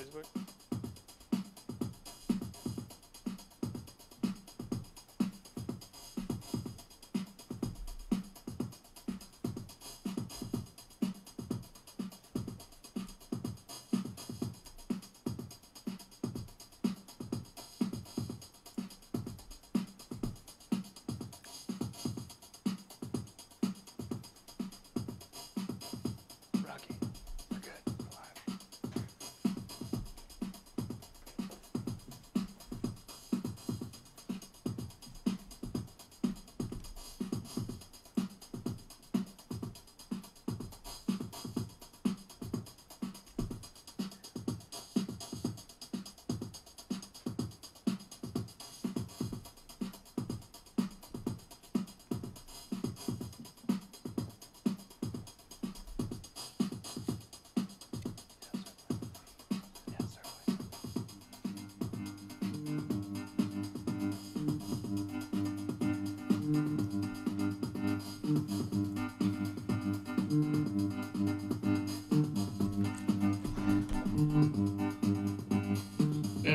Facebook?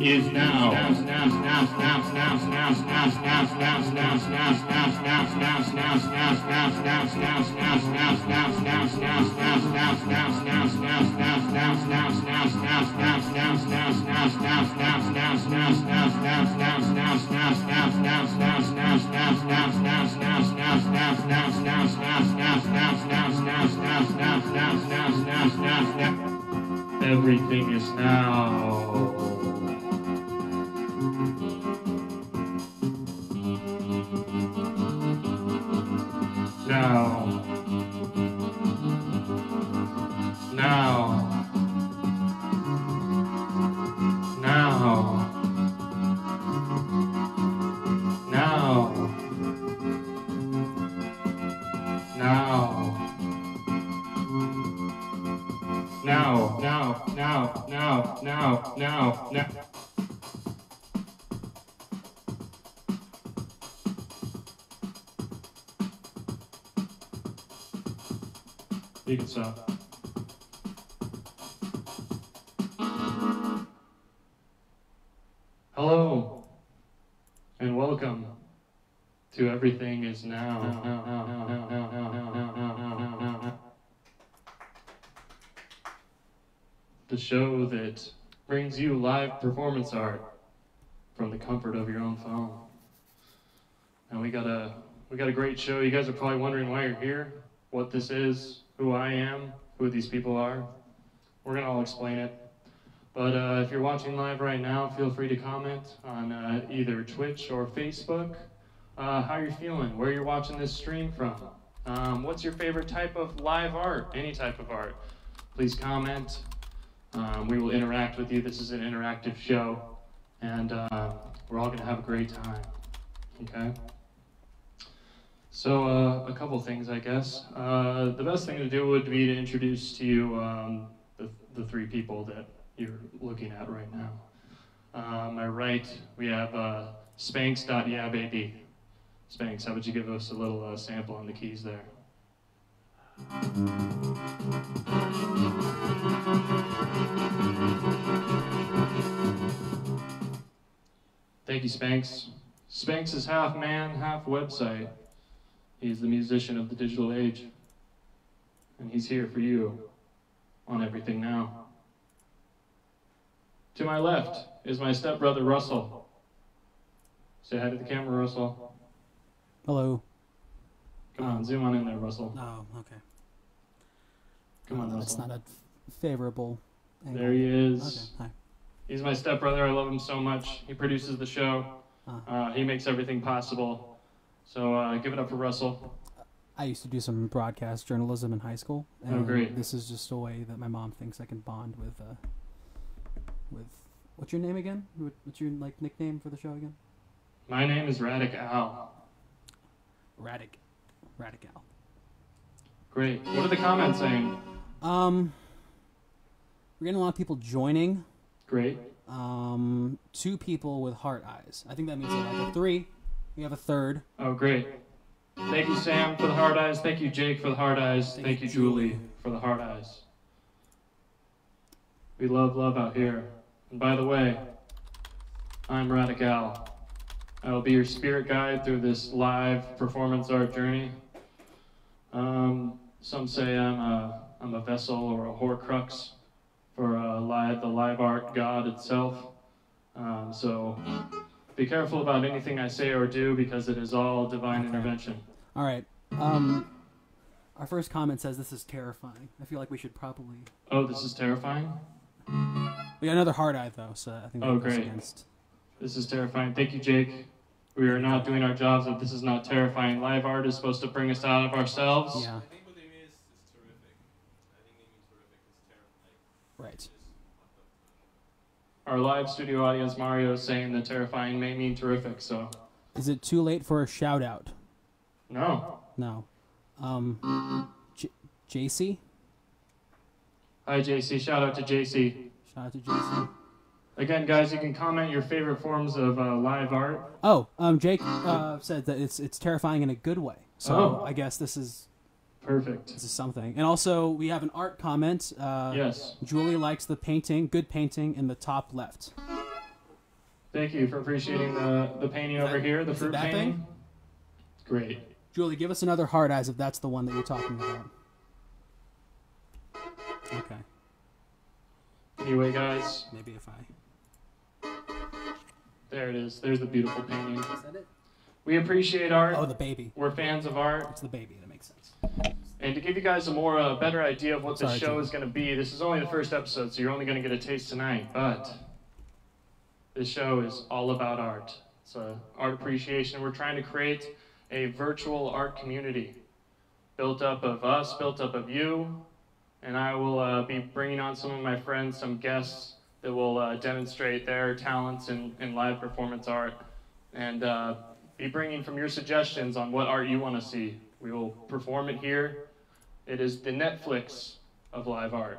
is now. Everything is now. Now, now, now, now, now, now, now. Can stop. Hello, and welcome to Everything Is Now. The show that brings you live performance art from the comfort of your own phone. And we got a we got a great show. You guys are probably wondering why you're here, what this is, who I am, who these people are. We're gonna all explain it. But uh, if you're watching live right now, feel free to comment on uh, either Twitch or Facebook. Uh, how you're feeling, where you're watching this stream from. Um, what's your favorite type of live art? Any type of art. Please comment. Um, we will interact with you. This is an interactive show, and uh, we're all going to have a great time. Okay? So, uh, a couple things, I guess. Uh, the best thing to do would be to introduce to you um, the, the three people that you're looking at right now. Uh, my right, we have uh, Spanx.YaBaby. Spanx, how would you give us a little uh, sample on the keys there? Thank you, Spanx. Spanx is half man, half website. He's the musician of the digital age. And he's here for you on Everything Now. To my left is my stepbrother, Russell. Say hi to the camera, Russell. Hello. Come on, zoom on in there, Russell. Oh, okay. Come on, Uh, That's not a favorable. Angle. There he is. Okay. Hi. He's my stepbrother. I love him so much. He produces the show. Uh, Uh, he makes everything possible. So uh, give it up for Russell. I used to do some broadcast journalism in high school. Oh, And great. This is just a way that my mom thinks I can bond with. Uh, with what's your name again? What's your like nickname for the show again? My name is Radic Al. Radic, Radical. Great. What are the comments saying? Um, we're getting a lot of people joining. Great. Um, two people with heart eyes. I think that means like a three. We have a third. Oh, great. Thank you, Sam, for the hard eyes. Thank you, Jake, for the hard eyes. Thank Thank you, Julie, Julie. for the hard eyes. We love love out here. And by the way, I'm Radical. I will be your spirit guide through this live performance art journey. Um, some say I'm a, I'm a vessel or a horcrux for uh, live, the live art god itself. Um, so be careful about anything I say or do because it is all divine Okay. intervention. All right. Um, our first comment says this is terrifying. I feel like we should probably. Oh, this is terrifying. We got another hard eye though, so I think Oh, great. against. This is terrifying. Thank you, Jake. We are not doing our jobs if this is not terrifying. Live art is supposed to bring us out of ourselves. Yeah. I think what they mean is, is terrific. I think they mean terrific. It's terrible. Like, Right. Our live studio audience, Mario, is saying that terrifying may mean terrific. So Is it too late for a shout out? No. No. Um, J- JC. Hi, JC. Shout out to JC. Shout out to JC. Again, guys, you can comment your favorite forms of uh, live art. Oh, um, Jake uh, said that it's it's terrifying in a good way. So Oh. I guess this is Perfect. this is something. And also we have an art comment. Uh, Yes. Julie likes the painting, good painting in the top left. Thank you for appreciating the, the painting over here, the fruit that painting. thing? Great. Julie, give us another hard eyes if that's the one that you're talking about. Okay, Anyway, guys, maybe if I. there it is. There's the beautiful painting. Is that it? We appreciate art. Oh, the baby. We're fans of art. It's the baby. That makes sense. And to give you guys a more uh, better idea of what the Sorry, show is going to be, this is only the first episode, so you're only going to get a taste tonight. But this show is all about art. It's uh, art appreciation. We're trying to create a virtual art community built up of us, built up of you. And I will uh, be bringing on some of my friends, some guests that will uh, demonstrate their talents in, in live performance art and uh, be bringing from your suggestions on what art you want to see. We will perform it here. It is the Netflix of live art.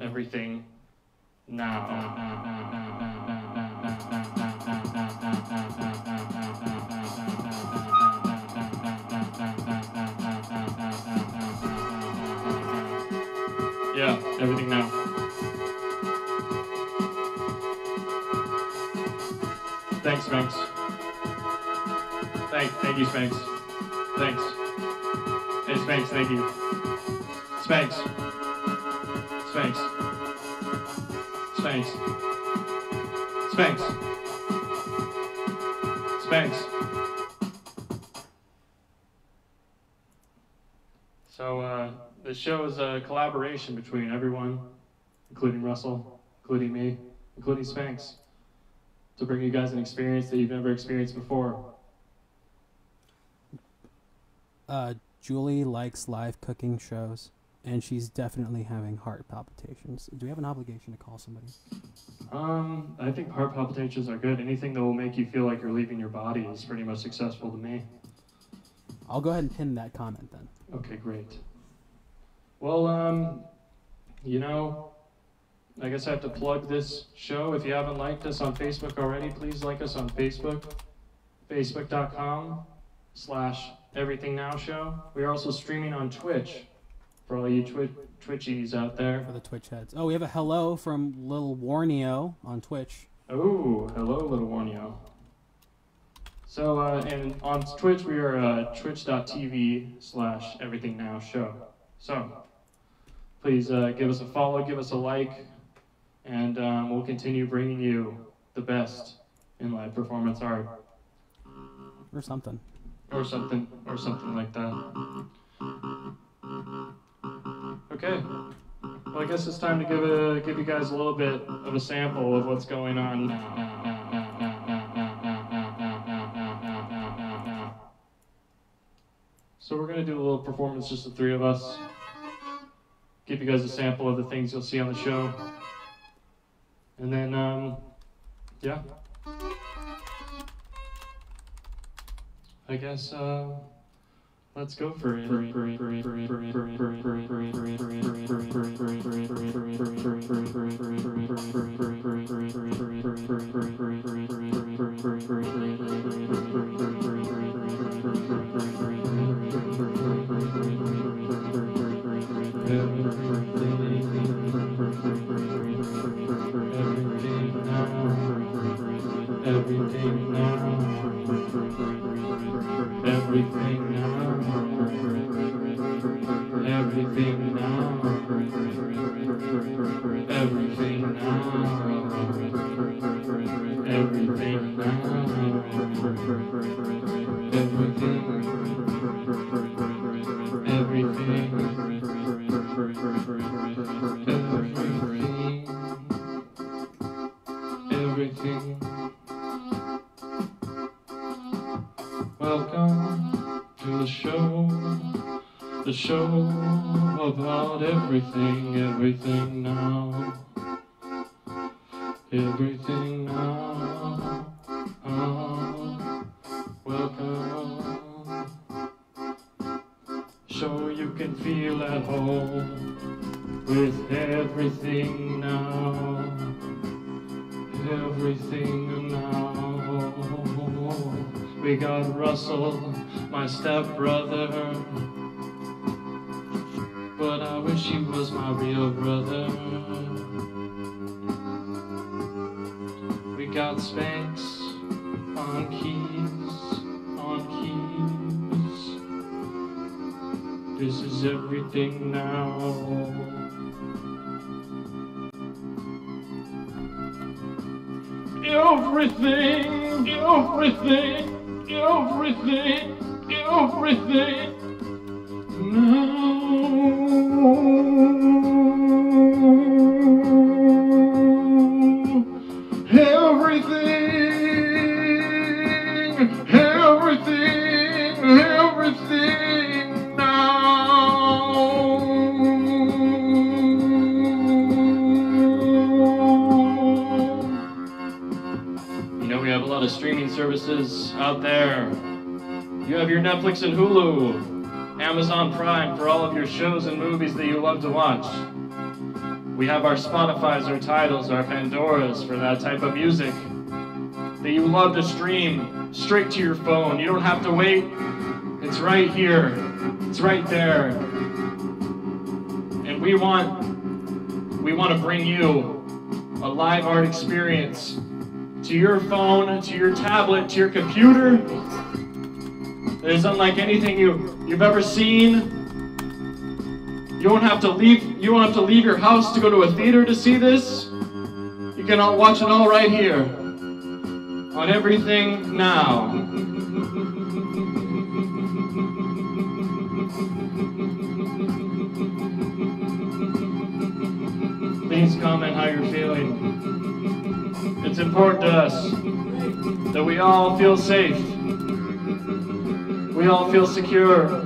Everything now. Yeah, everything now. Thanks, Spanx. Thank, thank you, Spanx. Thanks. Hey, Spanx, thank you. Spanx. Spanx. Spanx. Spanx. Spanx. So, uh, the show is a collaboration between everyone, including Russell, including me, including Spanx, to bring you guys an experience that you've never experienced before. Uh, Julie likes live cooking shows, and she's definitely having heart palpitations. Do we have an obligation to call somebody? Um, I think heart palpitations are good. Anything that will make you feel like you're leaving your body is pretty much successful to me. I'll go ahead and pin that comment then. Okay, great. Well, um, you know, I guess I have to plug this show. If you haven't liked us on Facebook already, please like us on Facebook, facebook.com slash everything now show. We are also streaming on Twitch for all you twi- Twitchies out there. For the Twitch heads. Oh, we have a hello from Lil Warnio on Twitch. Oh, hello, little Warnio. So, uh, and on Twitch, we are uh, twitch.tv slash everything now show. So, please uh, give us a follow, give us a like, and um, we'll continue bringing you the best in live performance art Or something. Or something, or something like that. Okay. Well, I guess it's time to give a give you guys a little bit of a sample of what's going on now. So we're gonna do a little performance, just the three of us. Give you guys a sample of the things you'll see on the show, and then um, yeah. I guess uh, let's go for it. Everything. Welcome to the show, the show about everything, everything now, everything Everything now. We got Russell, my stepbrother. But I wish he was my real brother. We got Spanx on keys, on keys. This is everything now. Everything, everything, everything, everything. No. Netflix and Hulu, Amazon Prime for all of your shows and movies that you love to watch. We have our Spotify's, our Tidals, our Pandoras for that type of music that you love to stream straight to your phone. You don't have to wait. It's right here. It's right there. And we want we want to bring you a live art experience to your phone, to your tablet, to your computer. It is unlike anything you, you've ever seen. You won't have to leave you won't have to leave your house to go to a theater to see this. You can all watch it all right here. On everything now. Please comment how you're feeling. It's important to us that we all feel safe. We all feel secure.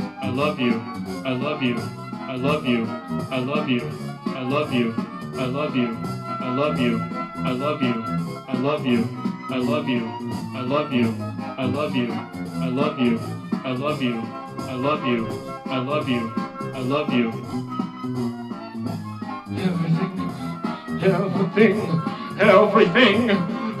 I love you. I love you. I love you. I love you. I love you. I love you. I love you. I love you. I love you. I love you. I love you. I love you. I love you. I love you. I love you. I love you. I love you. Everything, everything, everything,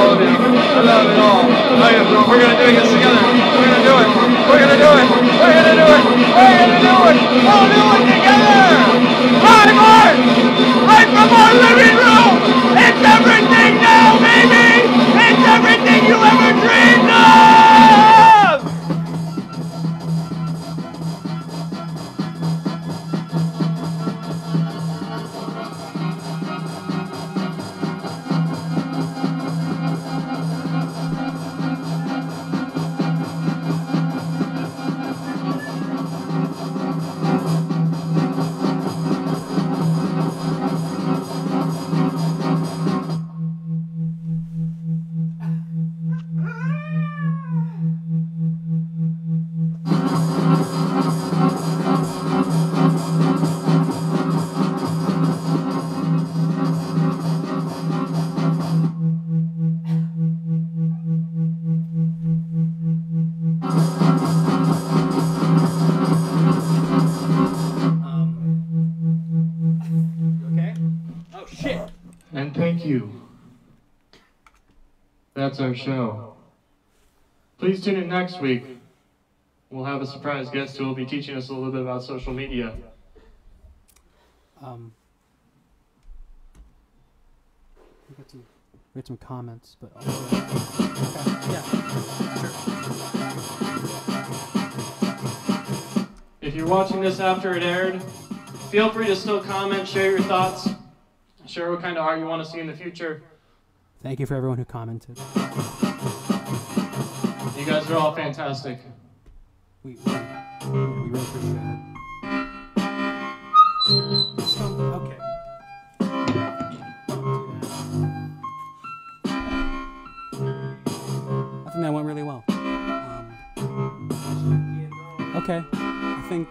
all of you. I love it all. Oh, I we're gonna do this together. We're gonna do it. We're gonna do it. We're gonna do it. We're gonna do it. We'll do it together. Live art, That's our show. Please tune in next week. We'll have a surprise guest who will be teaching us a little bit about social media. Um, we got some, we got some comments, but also, okay, yeah, If you're watching this after it aired, feel free to still comment, share your thoughts, share what kind of art you want to see in the future. Thank you for everyone who commented. You guys are all fantastic. We, we, we really appreciate it. So, okay. I think that went really well. Um, okay, I think.